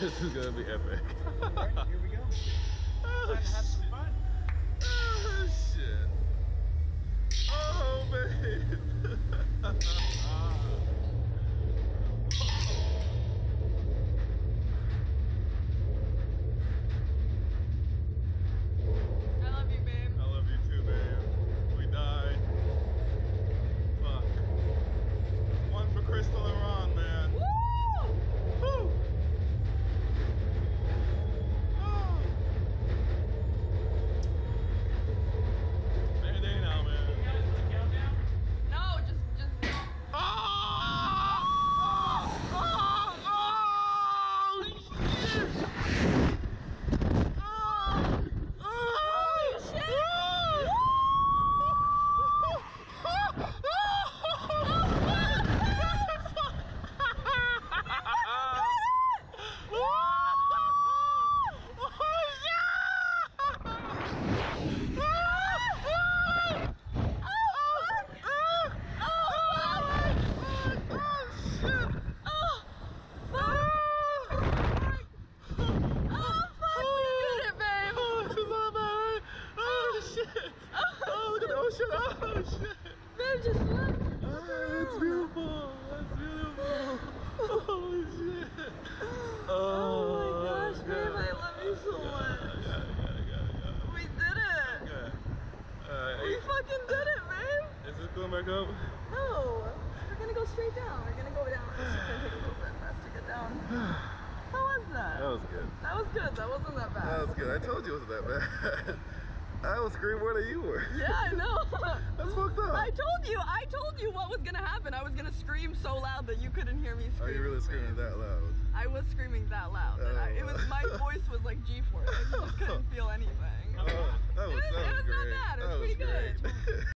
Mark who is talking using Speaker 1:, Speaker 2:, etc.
Speaker 1: This is gonna be epic.
Speaker 2: Alright, here we go.
Speaker 1: oh,
Speaker 2: Time to have some
Speaker 1: shit.
Speaker 2: fun.
Speaker 1: Oh, shit. Oh, babe.
Speaker 3: I love you, babe.
Speaker 1: I love you too, babe. We died. Fuck. One for Crystal and Ron, man.
Speaker 3: Woo!
Speaker 1: Woo! Oh. Mayday now, man.
Speaker 2: You guys want to count down?
Speaker 3: No, just, just.
Speaker 1: Ah! Ah! Ah! shit! Ah! Ah!
Speaker 3: shit! Oh, fuck, we did it, babe.
Speaker 1: Oh, this is not bad, right? Oh, shit. Oh, look at that. Oh, shit. Oh.
Speaker 3: Babe, just look.
Speaker 1: Ah, that's beautiful. That's beautiful. Holy shit.
Speaker 3: Oh my gosh,
Speaker 1: God.
Speaker 3: babe, I love you so much.
Speaker 1: Yeah,
Speaker 3: We did it.
Speaker 1: yeah. Yeah.
Speaker 3: We fucking did it, babe.
Speaker 1: is this going back up?
Speaker 3: No, we're gonna go straight down. We're gonna go down. It's just gonna take a little bit for us to get down. How was that?
Speaker 1: That was good.
Speaker 3: That was good. That wasn't that bad.
Speaker 1: That was good. I told you it wasn't that bad. I was screaming more than you were.
Speaker 3: Yeah, I know.
Speaker 1: That's fucked up.
Speaker 3: I told you. I told you what was gonna happen. I was gonna scream so loud that you couldn't hear me scream.
Speaker 1: Are you really screaming that loud?
Speaker 3: I was screaming that loud. That I, it was my
Speaker 1: Oh.
Speaker 3: voice was like G-force. Like you just couldn't